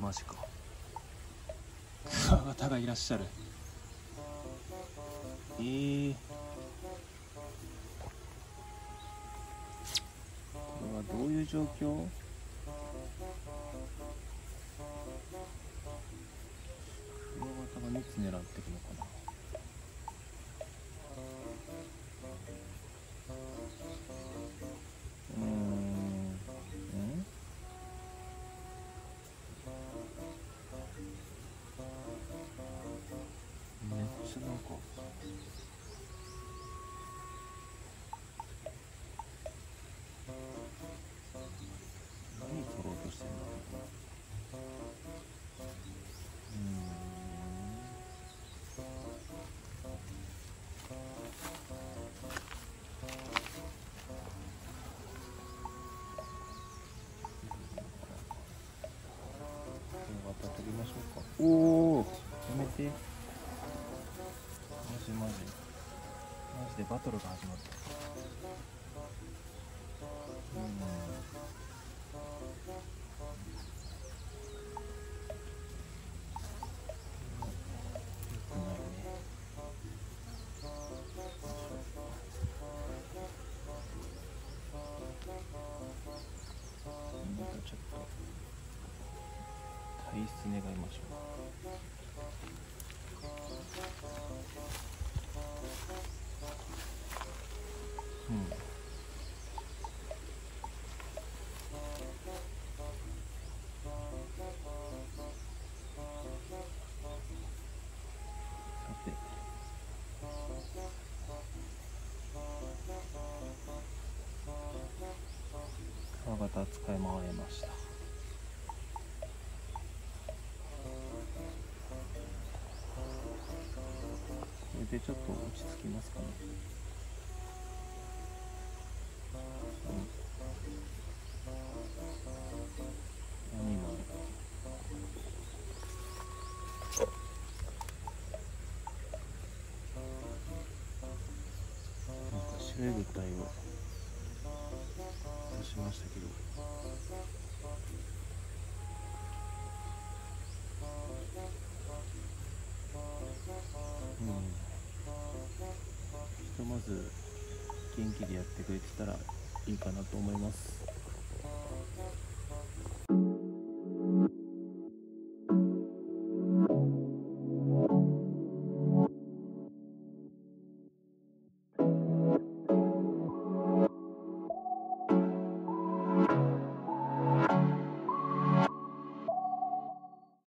マジか。クワガタがいらっしゃる。えー、これはどういう状況？クワガタが蜜狙ってくのかなっちゃなん。か何取ろうとしてん。だろううーん。また取りましょうかおおやめてジマジ。マジでバトルが始まった。うん。よくないね。またちょっと。退出願いましょう。川形使い回りました。これでちょっと落ち着きますかね。うん。何今なんか白い物体を。しましたけど。うん。ひとまず元気でやってくれてたらいいかなと思います。